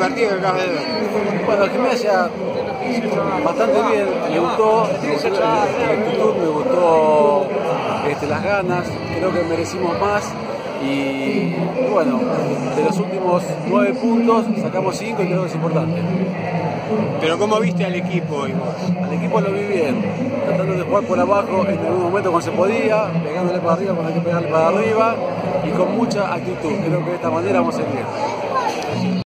partido que acabas de ver? Bueno, gimnasia bastante bien, me gustó, la actitud, me gustó este, las ganas, creo que merecimos más y bueno, de los últimos nueve puntos sacamos cinco y creo que es importante. Pero ¿cómo viste al equipo hoy? Al equipo lo vi bien, tratando de jugar por abajo en algún momento cuando se podía, pegándole para arriba cuando hay que pegarle para arriba y con mucha actitud. Creo que de esta manera vamos a ir bien.